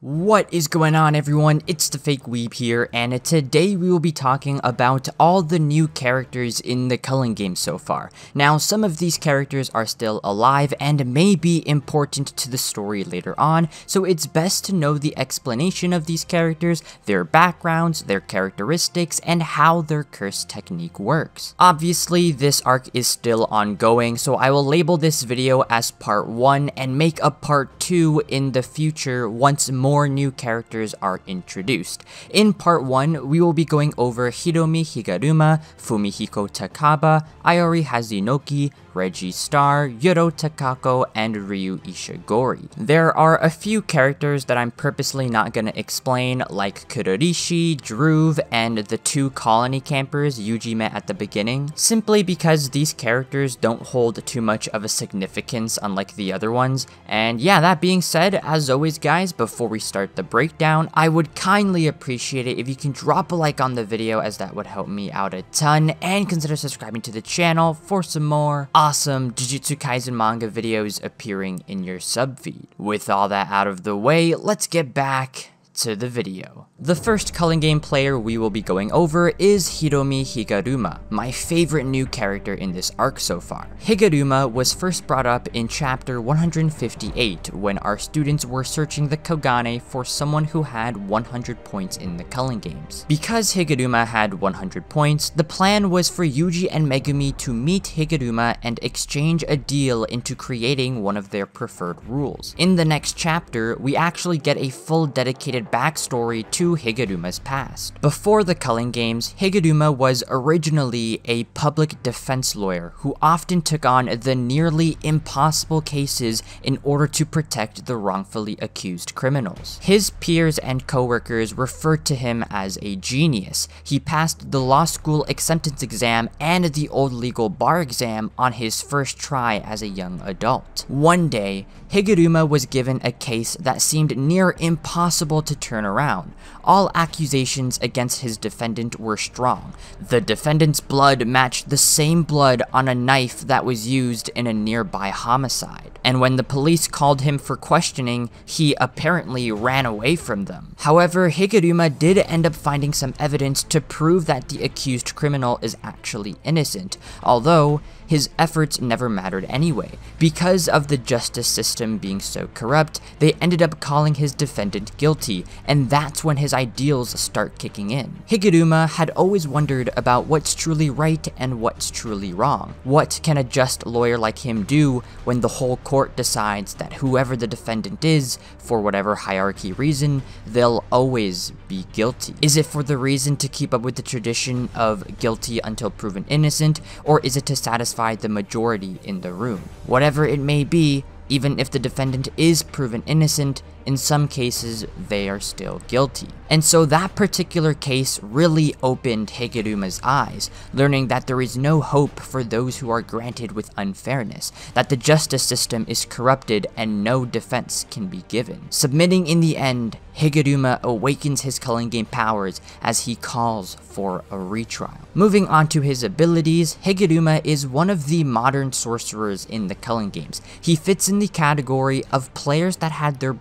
What is going on everyone, it's the Fake Weeb here, and today we will be talking about all the new characters in the Culling game so far. Now, some of these characters are still alive and may be important to the story later on, so it's best to know the explanation of these characters, their backgrounds, their characteristics, and how their curse technique works. Obviously, this arc is still ongoing, so I will label this video as part 1 and make a part 2 in the future once more more new characters are introduced. In part 1, we will be going over Hiromi Higuruma, Fumihiko Takaba, Iori Hazenoki, Reggie Star, Uro Takako, and Ryu Ishigori. There are a few characters that I'm purposely not gonna explain, like Kurourushi, Dhruv, and the two colony campers Yuji met at the beginning, simply because these characters don't hold too much of a significance unlike the other ones. And yeah, that being said, as always guys, before we start the breakdown, I would kindly appreciate it if you can drop a like on the video as that would help me out a ton, and consider subscribing to the channel for some more awesome Jujutsu Kaisen manga videos appearing in your sub feed. With all that out of the way, let's get back to the video. The first Culling Game player we will be going over is Hiromi Higuruma, my favorite new character in this arc so far. Higuruma was first brought up in chapter 158 when our students were searching the Kogane for someone who had 100 points in the Culling Games. Because Higuruma had 100 points, the plan was for Yuji and Megumi to meet Higuruma and exchange a deal into creating one of their preferred rules. In the next chapter, we actually get a full dedicated backstory to Higuruma's past. Before the Culling Games, Higuruma was originally a public defense lawyer who often took on the nearly impossible cases in order to protect the wrongfully accused criminals. His peers and coworkers referred to him as a genius. He passed the law school acceptance exam and the old legal bar exam on his first try as a young adult. One day, Higuruma was given a case that seemed near impossible to turn around. All accusations against his defendant were strong. The defendant's blood matched the same blood on a knife that was used in a nearby homicide. And when the police called him for questioning, he apparently ran away from them. However, Higuruma did end up finding some evidence to prove that the accused criminal is actually innocent, although his efforts never mattered anyway. Because of the justice system being so corrupt, they ended up calling his defendant guilty, and that's when his ideals start kicking in. Higuruma had always wondered about what's truly right and what's truly wrong. What can a just lawyer like him do when the whole court decides that whoever the defendant is, for whatever hierarchy reason, they'll always be guilty? Is it for the reason to keep up with the tradition of guilty until proven innocent, or is it to satisfy satisfy the majority in the room. Whatever it may be, even if the defendant is proven innocent, in some cases, they are still guilty. And so that particular case really opened Higuruma's eyes, learning that there is no hope for those who are granted with unfairness, that the justice system is corrupted and no defense can be given. Submitting in the end, Higuruma awakens his game powers as he calls for a retrial. Moving on to his abilities, Higuruma is one of the modern sorcerers in the culling games. He fits in the category of players that had their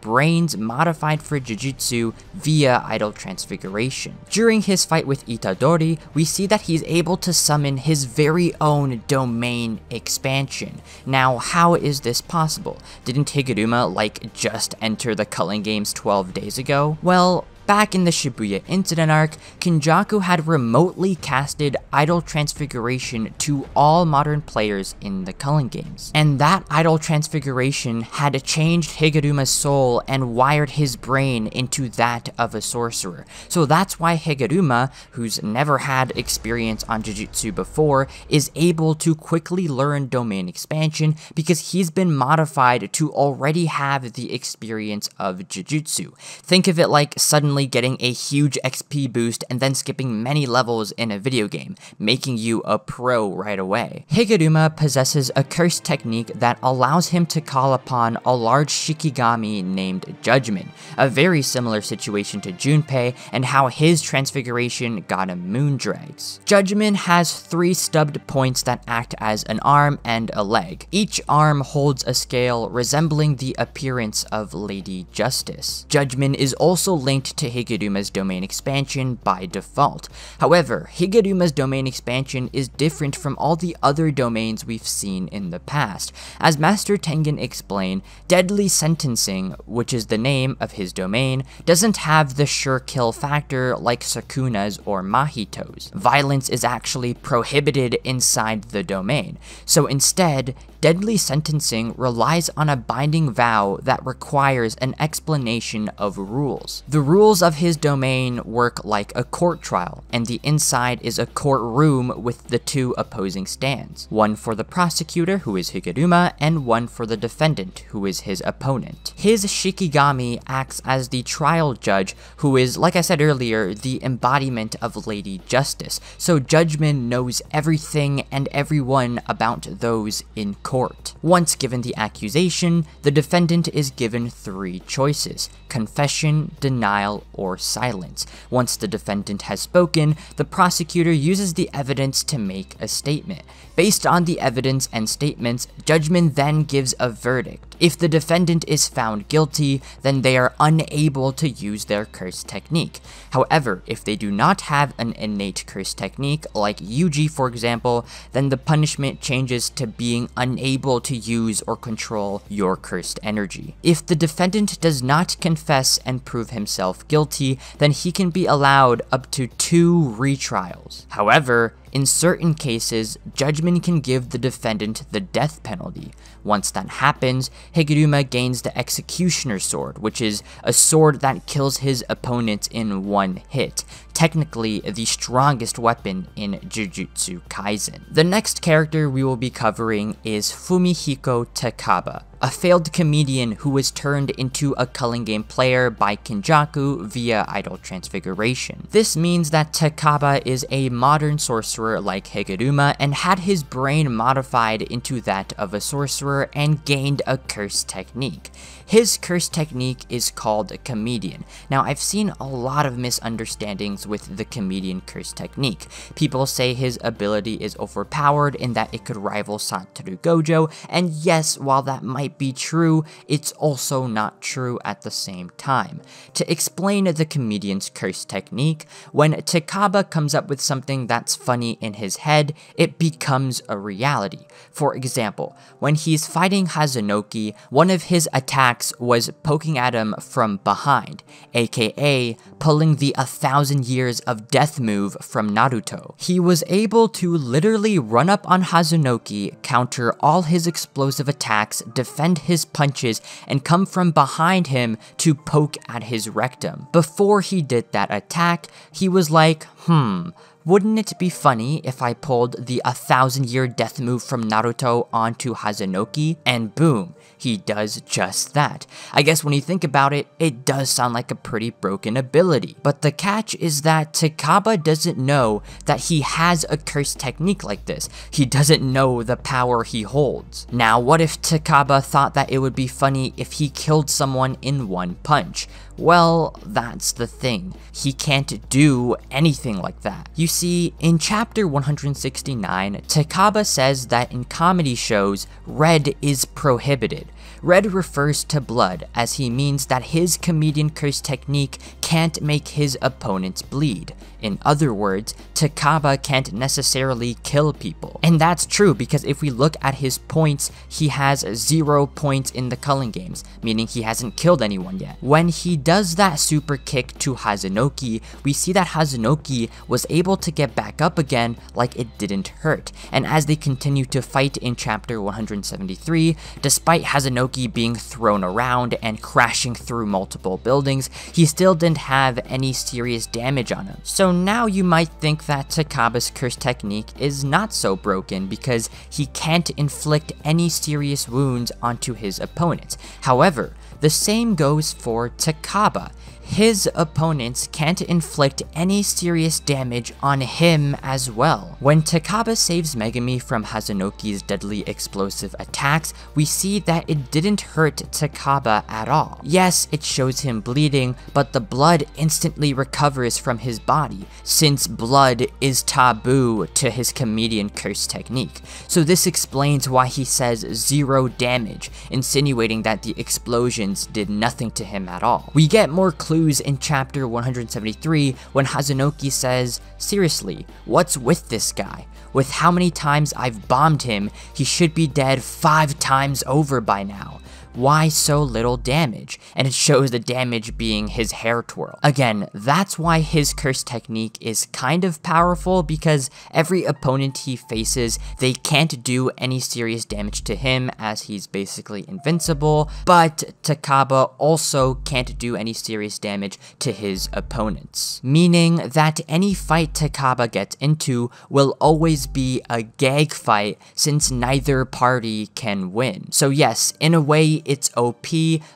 modified for Jujutsu via idle transfiguration. During his fight with Itadori, we see that he's able to summon his very own domain expansion. Now, how is this possible? Didn't Higuruma like just enter the culling games 12 days ago? Well, Back in the Shibuya incident arc, Kenjaku had remotely casted Idle Transfiguration to all modern players in the Culling games. And that Idle Transfiguration had changed Higuruma's soul and wired his brain into that of a sorcerer. So that's why Higuruma, who's never had experience on Jujutsu before, is able to quickly learn domain expansion because he's been modified to already have the experience of Jujutsu. Think of it like suddenly suddenly getting a huge XP boost and then skipping many levels in a video game, making you a pro right away. Higuruma possesses a curse technique that allows him to call upon a large Shikigami named Judgment, a very similar situation to Junpei and how his transfiguration got him moon Moondrags. Judgment has three stubbed points that act as an arm and a leg. Each arm holds a scale resembling the appearance of Lady Justice. Judgment is also linked to Higuruma's domain expansion by default. However, Higuruma's domain expansion is different from all the other domains we've seen in the past. As Master Tengen explained, Deadly Sentencing, which is the name of his domain, doesn't have the sure kill factor like Sukuna's or Mahito's. Violence is actually prohibited inside the domain, so instead, Deadly Sentencing relies on a binding vow that requires an explanation of rules. The rules of his domain work like a court trial, and the inside is a courtroom with the two opposing stands. One for the prosecutor, who is Higuruma, and one for the defendant, who is his opponent. His Shikigami acts as the trial judge, who is, like I said earlier, the embodiment of Lady Justice, so Judgment knows everything and everyone about those in court. Once given the accusation, the defendant is given three choices confession, denial, or silence. Once the defendant has spoken, the prosecutor uses the evidence to make a statement. Based on the evidence and statements, judgment then gives a verdict. If the defendant is found guilty, then they are unable to use their curse technique. However, if they do not have an innate curse technique, like Yuji for example, then the punishment changes to being unable to use or control your cursed energy. If the defendant does not confess and prove himself guilty, then he can be allowed up to two retrials. However, in certain cases, judgment can give the defendant the death penalty. Once that happens, Higuruma gains the Executioner Sword, which is a sword that kills his opponent in one hit, technically the strongest weapon in Jujutsu Kaisen. The next character we will be covering is Fumihiko Takaba, a failed comedian who was turned into a culling game player by Kenjaku via idle transfiguration. This means that Takaba is a modern sorcerer like Higuruma and had his brain modified into that of a sorcerer and gained a curse technique. His curse technique is called a comedian. Now I've seen a lot of misunderstandings with the comedian curse technique. People say his ability is overpowered in that it could rival Satoru Gojo, and yes, while that might be true, it's also not true at the same time. To explain the comedian's curse technique, when Takaba comes up with something that's funny in his head, it becomes a reality. For example, when he's fighting Hazenoki, one of his attacks was poking at him from behind, aka pulling the A Thousand Years of Death move from Naruto. He was able to literally run up on Hazenoki, counter all his explosive attacks, defend his punches, and come from behind him to poke at his rectum. Before he did that attack, he was like, hmm, wouldn't it be funny if I pulled the A Thousand Year Death move from Naruto onto Hazenoki? And boom, he does just that. I guess when you think about it, it does sound like a pretty broken ability. But the catch is that Takaba doesn't know that he has a cursed technique like this. He doesn't know the power he holds. Now, what if Takaba thought that it would be funny if he killed someone in one punch? Well, that's the thing. He can't do anything like that. You see, in chapter 169, Takaba says that in comedy shows, red is prohibited. Red refers to blood, as he means that his comedian curse technique can't make his opponents bleed. In other words, Takaba can't necessarily kill people. And that's true because if we look at his points, he has zero points in the culling games, meaning he hasn't killed anyone yet. When he does that super kick to Hazenoki, we see that Hazenoki was able to get back up again like it didn't hurt. And as they continue to fight in chapter 173, despite Hazenoki being thrown around and crashing through multiple buildings, he still didn't have any serious damage on him. So now you might think that Takaba's curse technique is not so broken because he can't inflict any serious wounds onto his opponent. However, The same goes for Takaba his opponents can't inflict any serious damage on him as well. When Takaba saves Megumi from Hazenoki's deadly explosive attacks, we see that it didn't hurt Takaba at all. Yes, it shows him bleeding, but the blood instantly recovers from his body, since blood is taboo to his comedian curse technique. So this explains why he says zero damage, insinuating that the explosions did nothing to him at all. We get more clues clues in chapter 173 when Hazenoki says, Seriously, what's with this guy? With how many times I've bombed him, he should be dead five times over by now why so little damage? And it shows the damage being his hair twirl. Again, that's why his curse technique is kind of powerful because every opponent he faces, they can't do any serious damage to him as he's basically invincible, but Takaba also can't do any serious damage to his opponents. Meaning that any fight Takaba gets into will always be a gag fight since neither party can win. So yes, in a way, it's OP,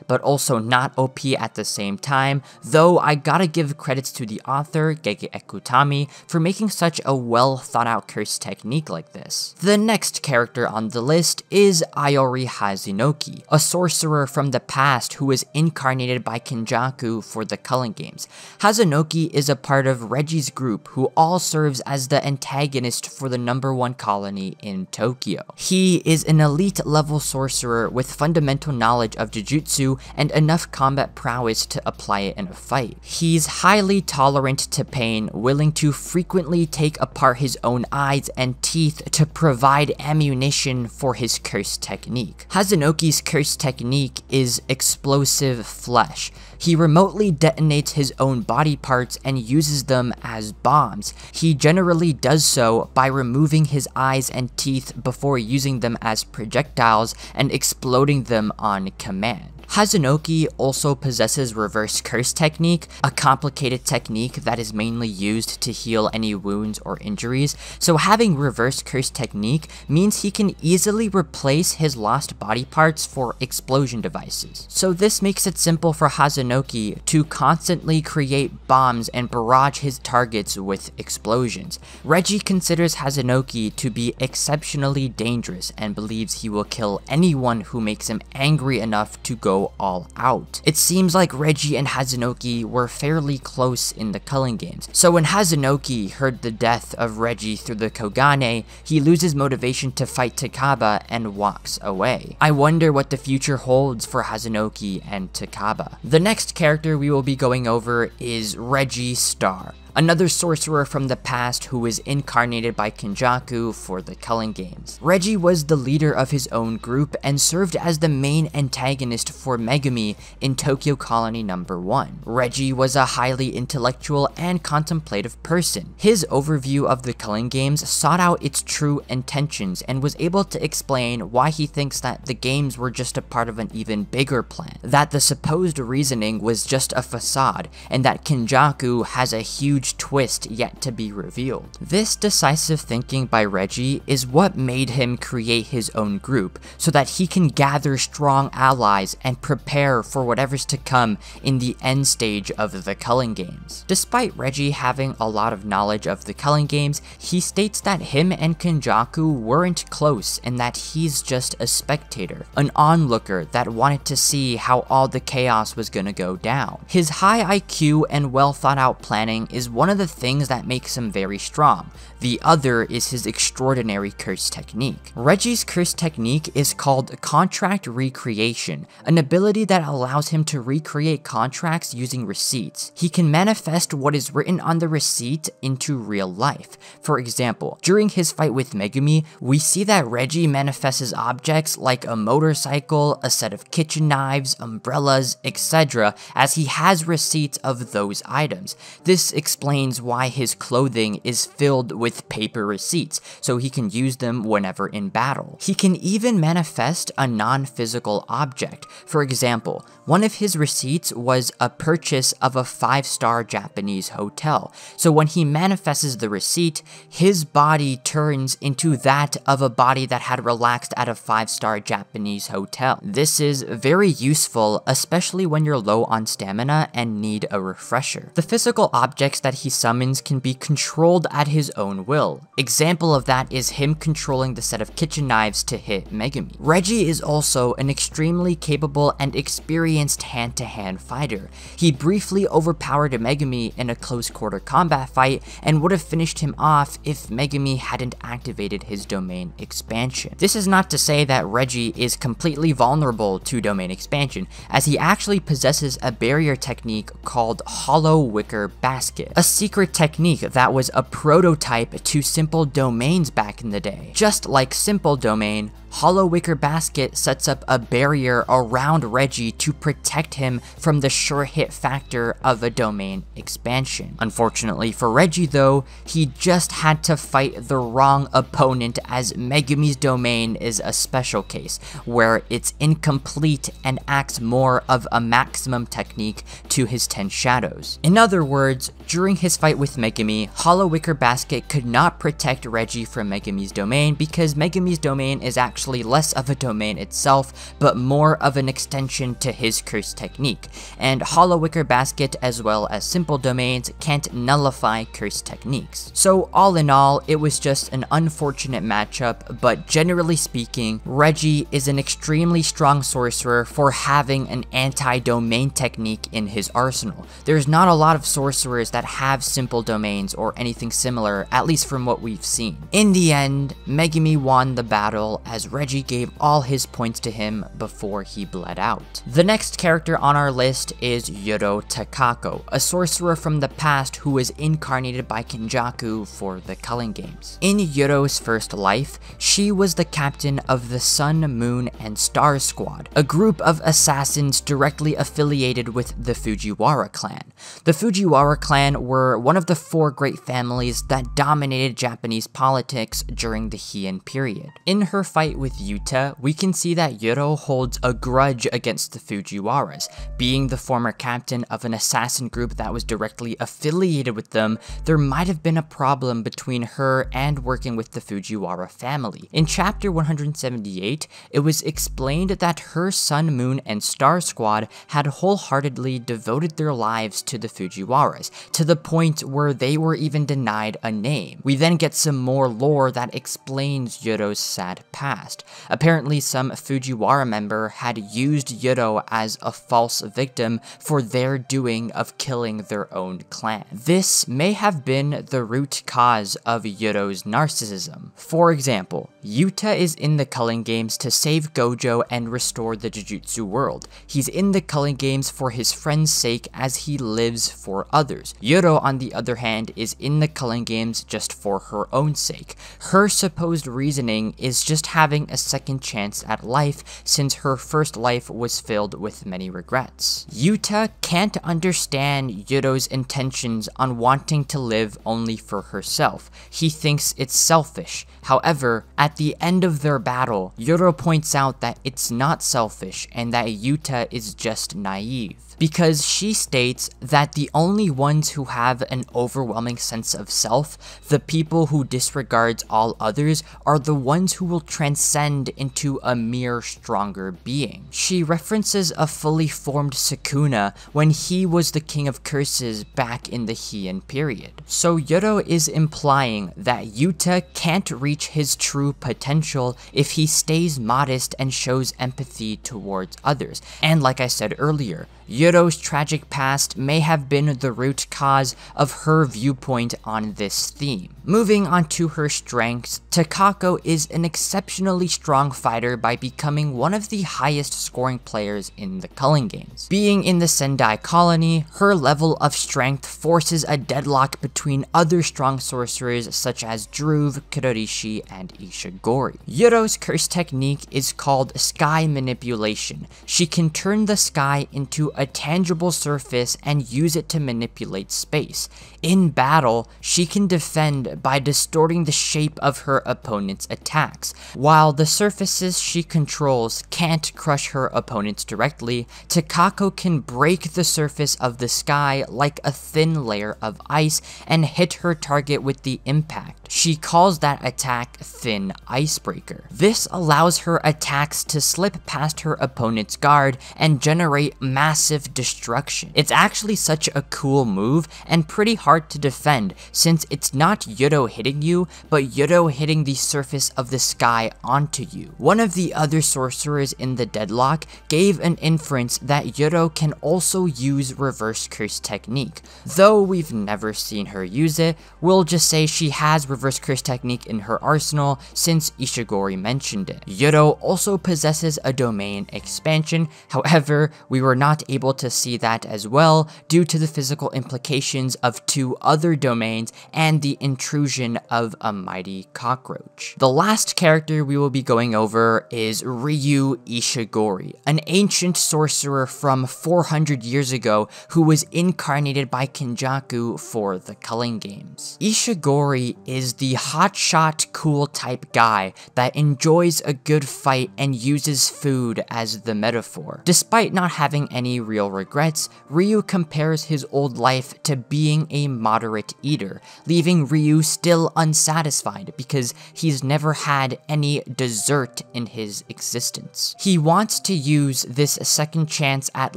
but also not OP at the same time, though I gotta give credits to the author, Gege Akutami, for making such a well thought out curse technique like this. The next character on the list is Iori Hazenoki, a sorcerer from the past who was incarnated by Kenjaku for the Culling Games. Hazenoki is a part of Reggie's group who all serves as the antagonist for the number one colony in Tokyo. He is an elite level sorcerer with fundamental knowledge of Jujutsu and enough combat prowess to apply it in a fight. He's highly tolerant to pain, willing to frequently take apart his own eyes and teeth to provide ammunition for his curse technique. Hazenoki's curse technique is explosive flesh. He remotely detonates his own body parts and uses them as bombs. He generally does so by removing his eyes and teeth before using them as projectiles and exploding them on command. Hazenoki also possesses reverse curse technique, a complicated technique that is mainly used to heal any wounds or injuries, so having reverse curse technique means he can easily replace his lost body parts for explosion devices. So this makes it simple for Hazenoki to constantly create bombs and barrage his targets with explosions. Reggie considers Hazenoki to be exceptionally dangerous and believes he will kill anyone who makes him angry enough to go all out. It seems like Reggie and Hazenoki were fairly close in the Culling Games, so when Hazenoki heard the death of Reggie through the Kogane, he loses motivation to fight Takaba and walks away. I wonder what the future holds for Hazenoki and Takaba. The next character we will be going over is Reggie Star another sorcerer from the past who was incarnated by Kenjaku for the Culling Games. Reggie was the leader of his own group and served as the main antagonist for Megumi in Tokyo Colony Number 1. Reggie was a highly intellectual and contemplative person. His overview of the Culling Games sought out its true intentions and was able to explain why he thinks that the games were just a part of an even bigger plan, that the supposed reasoning was just a facade, and that Kenjaku has a huge huge twist yet to be revealed. This decisive thinking by Reggie is what made him create his own group, so that he can gather strong allies and prepare for whatever's to come in the end stage of the Culling Games. Despite Reggie having a lot of knowledge of the Culling Games, he states that him and Kenjaku weren't close and that he's just a spectator, an onlooker that wanted to see how all the chaos was gonna go down. His high IQ and well thought out planning is one of the things that makes him very strong. The other is his extraordinary curse technique. Reggie's curse technique is called Contract Recreation, an ability that allows him to recreate contracts using receipts. He can manifest what is written on the receipt into real life. For example, during his fight with Megumi, we see that Reggie manifests objects like a motorcycle, a set of kitchen knives, umbrellas, etc. as he has receipts of those items. This explains explains why his clothing is filled with paper receipts, so he can use them whenever in battle. He can even manifest a non-physical object. For example, one of his receipts was a purchase of a 5-star Japanese hotel. So when he manifests the receipt, his body turns into that of a body that had relaxed at a 5-star Japanese hotel. This is very useful, especially when you're low on stamina and need a refresher. The physical objects that he summons can be controlled at his own will. Example of that is him controlling the set of kitchen knives to hit Megumi. Reggie is also an extremely capable and experienced hand-to-hand -hand fighter. He briefly overpowered Megumi in a close quarter combat fight and would have finished him off if Megumi hadn't activated his domain expansion. This is not to say that Reggie is completely vulnerable to domain expansion, as he actually possesses a barrier technique called Hollow Wicker Basket, a secret technique that was a prototype to Simple Domains back in the day. Just like Simple Domain, Hollow Wicker Basket sets up a barrier around Reggie to protect him from the sure hit factor of a domain expansion. Unfortunately for Reggie though, he just had to fight the wrong opponent as Megumi's domain is a special case, where it's incomplete and acts more of a maximum technique to his 10 shadows. In other words, during his fight with Megumi, Hollow Wicker Basket could not protect Reggie from Megumi's domain because Megumi's domain is actually actually less of a domain itself, but more of an extension to his curse technique, and Hollow Wicker Basket as well as simple domains can't nullify curse techniques. So all in all, it was just an unfortunate matchup, but generally speaking, Reggie is an extremely strong sorcerer for having an anti-domain technique in his arsenal. There's not a lot of sorcerers that have simple domains or anything similar, at least from what we've seen. In the end, Megumi won the battle as Reggie gave all his points to him before he bled out. The next character on our list is Uro Takako, a sorcerer from the past who was incarnated by Kenjaku for the Culling Games. In Uro's first life, she was the captain of the Sun, Moon, and Stars Squad, a group of assassins directly affiliated with the Fujiwara clan. The Fujiwara clan were one of the four great families that dominated Japanese politics during the Heian period. In her fight with Yuta, we can see that Uro holds a grudge against the Fujiwaras. Being the former captain of an assassin group that was directly affiliated with them, there might have been a problem between her and working with the Fujiwara family. In chapter 178, it was explained that her Sun, Moon, and Star Squad had wholeheartedly devoted their lives to the Fujiwaras, to the point where they were even denied a name. We then get some more lore that explains Uro's sad past past. Apparently some Fujiwara member had used Uro as a false victim for their doing of killing their own clan. This may have been the root cause of Uro's narcissism. For example, Yuta is in the Culling Games to save Gojo and restore the Jujutsu world. He's in the Culling Games for his friend's sake as he lives for others. Uro, on the other hand, is in the Culling Games just for her own sake. Her supposed reasoning is just having having a second chance at life since her first life was filled with many regrets. Yuta can't understand Uro's intentions on wanting to live only for herself. He thinks it's selfish. However, at the end of their battle, Uro points out that it's not selfish and that Yuta is just naive because she states that the only ones who have an overwhelming sense of self, the people who disregards all others, are the ones who will transcend into a mere stronger being. She references a fully formed Sukuna when he was the king of curses back in the Heian period. So Uro is implying that Yuta can't reach his true potential if he stays modest and shows empathy towards others. And like I said earlier, Uro's tragic past may have been the root cause of her viewpoint on this theme. Moving on to her strengths, Takako is an exceptionally strong fighter by becoming one of the highest scoring players in the Culling Games. Being in the Sendai colony, her level of strength forces a deadlock between other strong sorcerers such as Dhruv, Kurourushi, and Ishigori. Uro's curse technique is called Sky Manipulation. She can turn the sky into a tangible surface and use it to manipulate space. In battle, she can defend by distorting the shape of her opponent's attacks. While the surfaces she controls can't crush her opponents directly, Takako can break the surface of the sky like a thin layer of ice and hit her target with the impact. She calls that attack Thin Icebreaker. This allows her attacks to slip past her opponent's guard and generate massive destruction. It's actually such a cool move and pretty hard to defend since it's not Uro hitting you, but Uro hitting the surface of the sky onto you. One of the other sorcerers in the deadlock gave an inference that Uro can also use reverse curse technique. Though we've never seen her use it, we'll just say she has reverse curse technique in her arsenal since Ishigori mentioned it. Uro also possesses a domain expansion, however, we were not able to see that as well due to the physical implications of two other domains and the intrusion of a mighty cockroach. The last character we will be going over is Ryu Ishigori, an ancient sorcerer from 400 years ago who was incarnated by Kenjaku for the Culling Games. Ishigori is the hotshot cool type guy that enjoys a good fight and uses food as the metaphor. Despite not having any real regrets, Ryu compares his old life to being a moderate eater, leaving Ryu still unsatisfied because he's never had any dessert in his existence. He wants to use this second chance at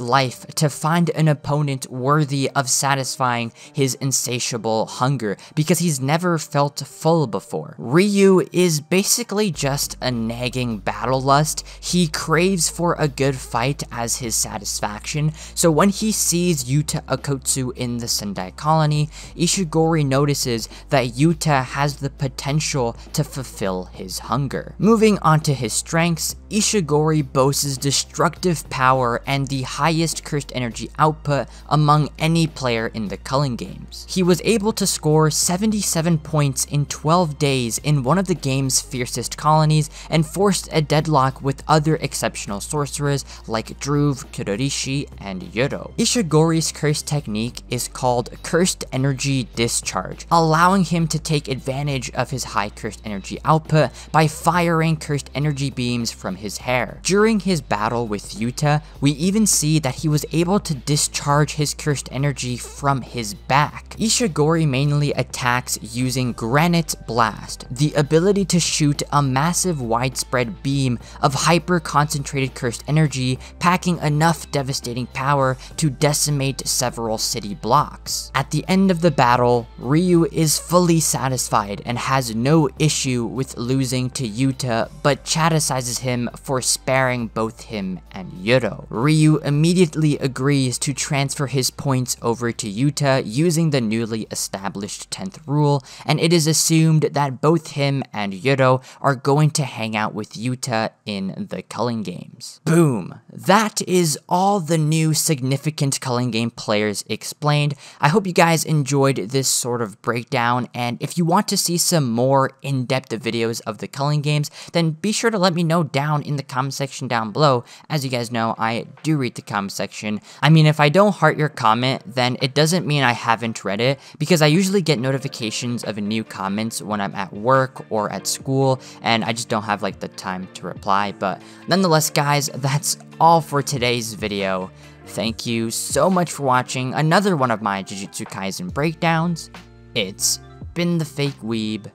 life to find an opponent worthy of satisfying his insatiable hunger because he's never felt full before. Ryu is basically just a nagging battle lust. He craves for a good fight as his satisfaction, so when he sees Yuta Okkotsu in the Sendai colony, Ishigori notices that Yuta has the potential to fulfill his hunger. Moving on to his strengths, Ishigori boasts destructive power and the highest cursed energy output among any player in the Culling games. He was able to score 77 points in 12 days in one of the game's fiercest colonies and forced a deadlock with other exceptional sorcerers like Dhruv, Kurourushi, and Uro. Ishigori's cursed technique is called Cursed Energy Discharge, allowing him to take advantage of his high cursed energy output by firing cursed energy beams from his hair. During his battle with Yuta, we even see that he was able to discharge his cursed energy from his back. Ishigori mainly attacks using Granite Blast, the ability to shoot a massive widespread beam of hyper concentrated cursed energy, packing enough devastating power to decimate several city blocks. At the end of the battle, Ryu is fully satisfied and has no issue with losing to Yuta, but chastises him for sparing both him and Uro. Ryu immediately agrees to transfer his points over to Yuta using the newly established 10th rule, and it is assumed that both him and Uro are going to hang out with Yuta in the Culling Games. Boom! That is all the new significant Culling Game players explained. I hope you guys enjoyed this sort of breakdown, and if you want to see some more in-depth videos of the Culling Games, then be sure to let me know down in the comment section down below. As you guys know, I do read the comment section. I mean, if I don't heart your comment, then it doesn't mean I haven't read it, because I usually get notifications of new comments when I'm at work or at school, and I just don't have like the time to reply, but nonetheless guys, that's all for today's video. Thank you so much for watching another one of my Jujutsu Kaisen breakdowns. It's been the Fake Weeb,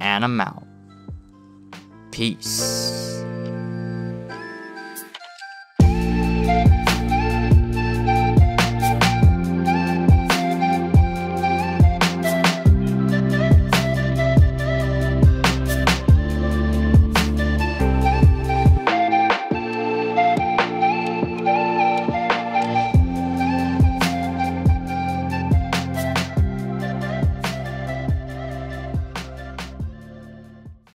and I'm out. Peace.